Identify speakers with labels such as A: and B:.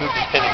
A: movie